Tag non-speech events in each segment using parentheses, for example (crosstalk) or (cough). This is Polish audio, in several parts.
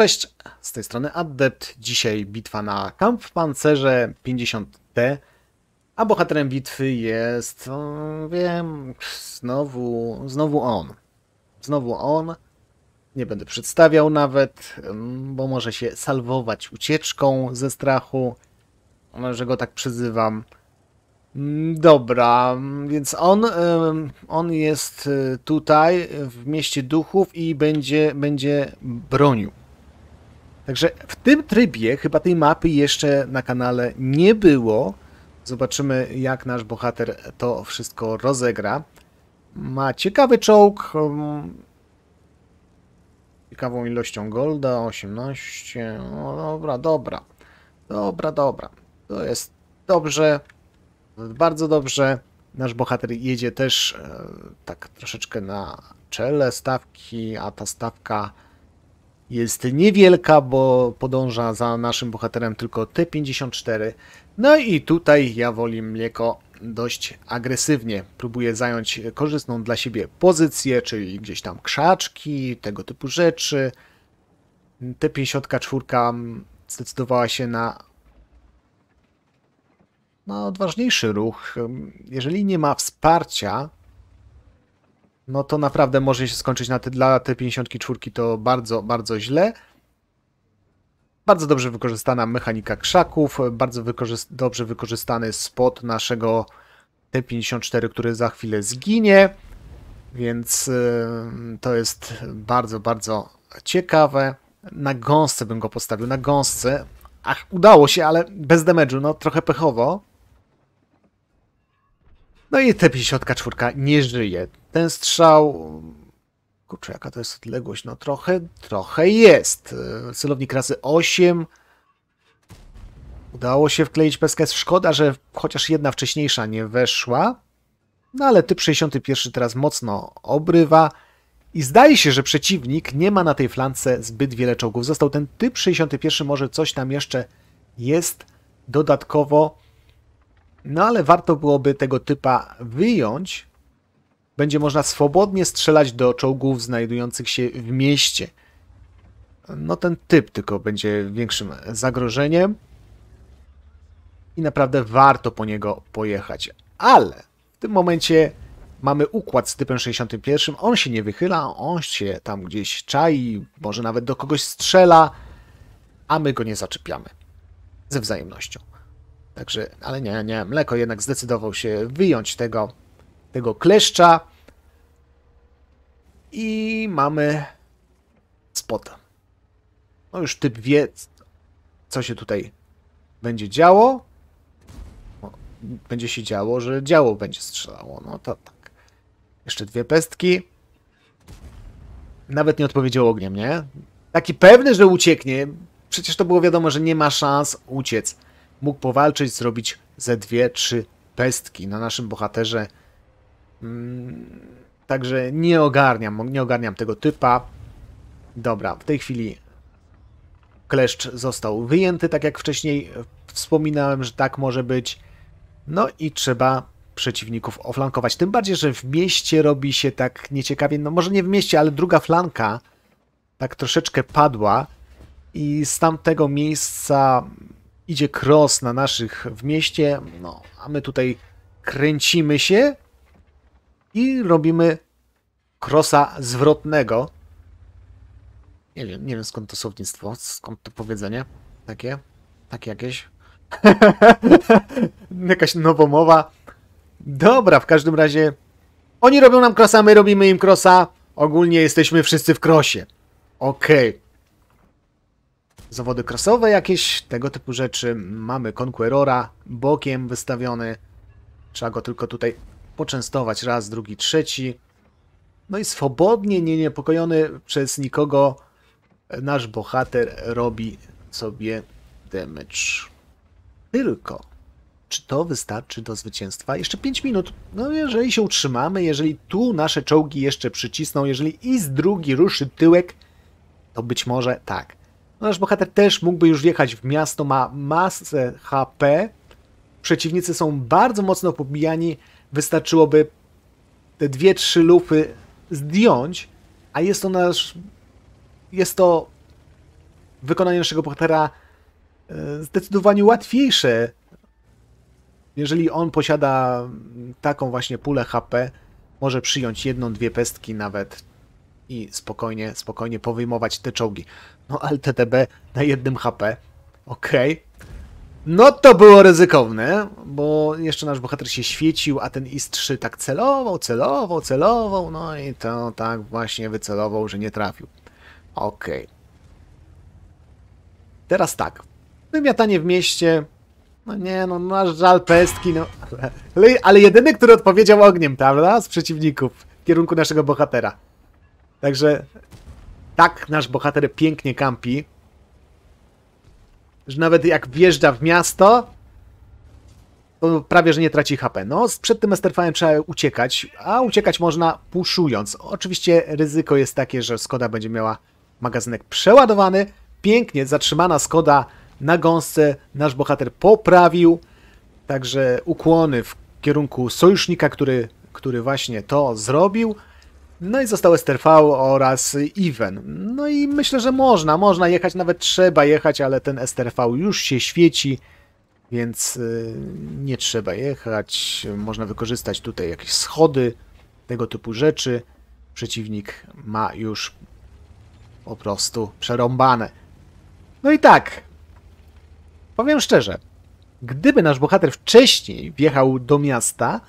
Cześć, z tej strony Adept. Dzisiaj bitwa na Kampfpancerze 50T, a bohaterem bitwy jest, o, wiem, znowu, znowu on. Znowu on. Nie będę przedstawiał nawet, mm, bo może się salwować ucieczką ze strachu, że go tak przyzywam. Mm, Dobra, mm, więc on, on jest y, tutaj w mieście duchów i będzie, będzie bronił. Także w tym trybie chyba tej mapy jeszcze na kanale nie było. Zobaczymy jak nasz bohater to wszystko rozegra. Ma ciekawy czołg. em, Ciekawą ilością golda, 18. No dobra, dobra. Dobra, dobra. To jest dobrze. Bardzo dobrze. Nasz bohater jedzie też e, tak troszeczkę na czele stawki, a ta stawka jest niewielka, bo podąża za naszym bohaterem tylko T54. No i tutaj ja woli mleko dość agresywnie. Próbuje zająć korzystną dla siebie pozycję, czyli gdzieś tam krzaczki, tego typu rzeczy. T54 zdecydowała się na na odważniejszy ruch. Jeżeli nie ma wsparcia, no to naprawdę może się skończyć na te, dla tej 54 to bardzo, bardzo źle. Bardzo dobrze wykorzystana mechanika krzaków, bardzo wykorzyst dobrze wykorzystany spot naszego T54, który za chwilę zginie, więc yy, to jest bardzo, bardzo ciekawe. Na gąsce bym go postawił, na gąsce. Ach, udało się, ale bez damage'u, no trochę pechowo. No i T-54 nie żyje. Ten strzał... Kurczę, jaka to jest odległość? No trochę, trochę jest. Celownik razy 8. Udało się wkleić peskę. Szkoda, że chociaż jedna wcześniejsza nie weszła. No ale typ 61 teraz mocno obrywa. I zdaje się, że przeciwnik nie ma na tej flance zbyt wiele czołgów. Został ten typ 61, może coś tam jeszcze jest dodatkowo. No ale warto byłoby tego typa wyjąć. Będzie można swobodnie strzelać do czołgów znajdujących się w mieście. No ten typ tylko będzie większym zagrożeniem. I naprawdę warto po niego pojechać. Ale w tym momencie mamy układ z typem 61. On się nie wychyla, on się tam gdzieś czai, może nawet do kogoś strzela, a my go nie zaczepiamy. Ze wzajemnością. Także, ale nie, nie, mleko jednak zdecydował się wyjąć tego, tego kleszcza. I mamy spota. No już typ wie, co się tutaj będzie działo. O, będzie się działo, że działo będzie strzelało. No to tak. Jeszcze dwie pestki. Nawet nie odpowiedział ogniem, nie? Taki pewny, że ucieknie. Przecież to było wiadomo, że nie ma szans uciec mógł powalczyć, zrobić ze dwie, trzy pestki na naszym bohaterze. Mm, także nie ogarniam, nie ogarniam tego typa. Dobra, w tej chwili kleszcz został wyjęty, tak jak wcześniej wspominałem, że tak może być. No i trzeba przeciwników oflankować. Tym bardziej, że w mieście robi się tak nieciekawie, no może nie w mieście, ale druga flanka tak troszeczkę padła i z tamtego miejsca idzie cross na naszych w mieście, no, a my tutaj kręcimy się i robimy crossa zwrotnego. Nie wiem, nie wiem skąd to słownictwo, skąd to powiedzenie takie, takie jakieś. (laughs) Jakaś nowomowa. Dobra, w każdym razie oni robią nam crossa, my robimy im crossa. Ogólnie jesteśmy wszyscy w krosie. Okej. Okay zawody krasowe jakieś, tego typu rzeczy. Mamy Conquerora bokiem wystawiony. Trzeba go tylko tutaj poczęstować raz, drugi, trzeci. No i swobodnie, nie niepokojony przez nikogo, nasz bohater robi sobie damage. Tylko, czy to wystarczy do zwycięstwa? Jeszcze 5 minut. No jeżeli się utrzymamy, jeżeli tu nasze czołgi jeszcze przycisną, jeżeli i z drugi ruszy tyłek, to być może tak. Nasz bohater też mógłby już wjechać w miasto, ma masę HP. Przeciwnicy są bardzo mocno pobijani. Wystarczyłoby te dwie, trzy lufy zdjąć, a jest to nasz. Jest to wykonanie naszego bohatera e, zdecydowanie łatwiejsze. Jeżeli on posiada taką właśnie pulę HP, może przyjąć jedną, dwie pestki nawet i spokojnie, spokojnie powyjmować te czołgi. No LTTB na jednym HP, okej. Okay. No to było ryzykowne, bo jeszcze nasz bohater się świecił, a ten IS-3 tak celował, celował, celował, no i to tak właśnie wycelował, że nie trafił. Okej. Okay. Teraz tak. Wymiatanie w mieście. No nie, no masz żal pestki, no. Ale, ale jedyny, który odpowiedział ogniem, prawda? Z przeciwników w kierunku naszego bohatera. Także tak nasz bohater pięknie kampi. Że nawet jak wjeżdża w miasto, to prawie, że nie traci HP. No, przed tym Esterfałem trzeba uciekać, a uciekać można puszując. Oczywiście ryzyko jest takie, że Skoda będzie miała magazynek przeładowany. Pięknie zatrzymana Skoda na gąsce nasz bohater poprawił. Także ukłony w kierunku sojusznika, który, który właśnie to zrobił. No i został STRV oraz Even. No i myślę, że można, można jechać, nawet trzeba jechać, ale ten STRV już się świeci, więc y, nie trzeba jechać. Można wykorzystać tutaj jakieś schody, tego typu rzeczy. Przeciwnik ma już po prostu przerąbane. No i tak, powiem szczerze, gdyby nasz bohater wcześniej wjechał do miasta,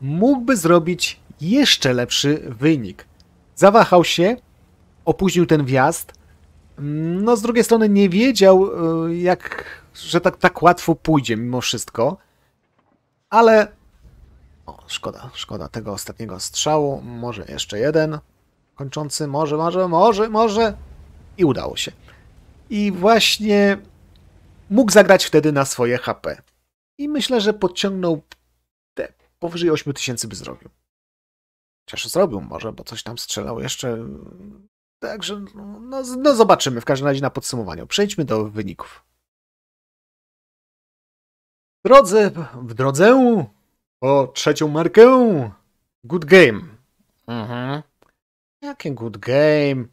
mógłby zrobić jeszcze lepszy wynik. Zawahał się, opóźnił ten wjazd. No, z drugiej strony nie wiedział, y, jak, że tak, tak łatwo pójdzie mimo wszystko. Ale o, szkoda, szkoda tego ostatniego strzału. Może jeszcze jeden kończący, może, może, może, może. I udało się. I właśnie mógł zagrać wtedy na swoje HP. I myślę, że podciągnął te powyżej 8000 by zrobił. Chociaż zrobił może, bo coś tam strzelał jeszcze. Także no, no zobaczymy w każdym razie na podsumowaniu. Przejdźmy do wyników. W drodze, w drodze po trzecią markę. Good game. Mhm. Jakie good game?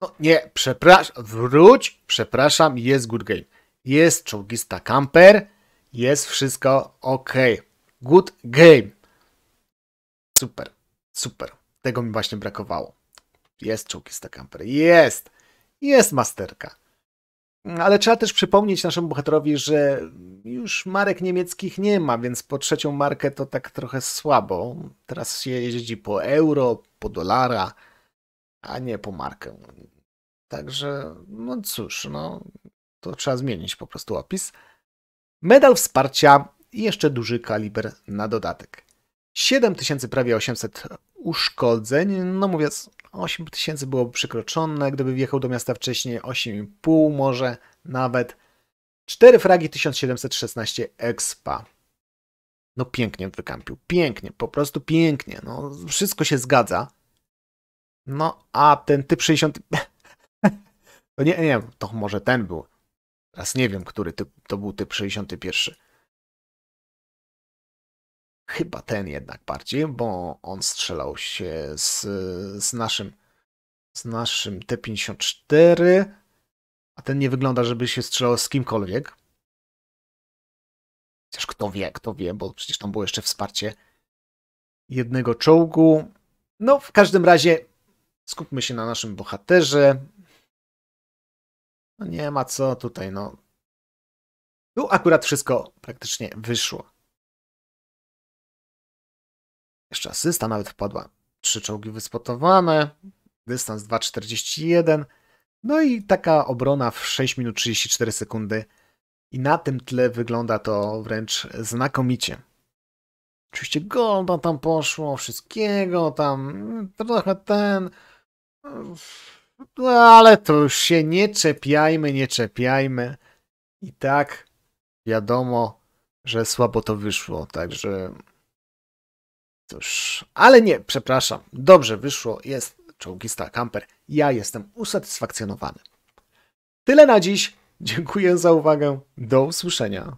No nie, przepraszam, wróć, przepraszam, jest good game. Jest czołgista camper, jest wszystko ok. Good game. Super. Super. Tego mi właśnie brakowało. Jest czołgista camper. Jest! Jest masterka. Ale trzeba też przypomnieć naszemu bohaterowi, że już marek niemieckich nie ma, więc po trzecią markę to tak trochę słabo. Teraz się jeździ po euro, po dolara, a nie po markę. Także, no cóż, no to trzeba zmienić po prostu opis. Medal wsparcia i jeszcze duży kaliber na dodatek. 7000 prawie 800 uszkodzeń. No mówię, 8000 byłoby przekroczone, gdyby wjechał do miasta wcześniej, 8,5 może nawet. 4 fragi 1716 expa. No pięknie wykampił, pięknie, po prostu pięknie. No wszystko się zgadza. No a ten typ 60... (laughs) to nie, nie, to może ten był. Teraz nie wiem, który typ, to był typ 61. Chyba ten jednak bardziej, bo on strzelał się z, z naszym z naszym T-54, a ten nie wygląda, żeby się strzelał z kimkolwiek. Chociaż kto wie, kto wie, bo przecież tam było jeszcze wsparcie jednego czołgu. No, w każdym razie skupmy się na naszym bohaterze. No nie ma co tutaj, no. Tu akurat wszystko praktycznie wyszło. Jeszcze asysta nawet wpadła. Trzy czołgi wyspotowane. Dystans 2,41. No i taka obrona w 6 minut 34 sekundy. I na tym tle wygląda to wręcz znakomicie. Oczywiście golda tam poszło, wszystkiego tam, trochę ten... No, ale to już się nie czepiajmy, nie czepiajmy. I tak wiadomo, że słabo to wyszło, także Cóż, ale nie, przepraszam. Dobrze wyszło, jest czołgista kamper. Ja jestem usatysfakcjonowany. Tyle na dziś. Dziękuję za uwagę. Do usłyszenia.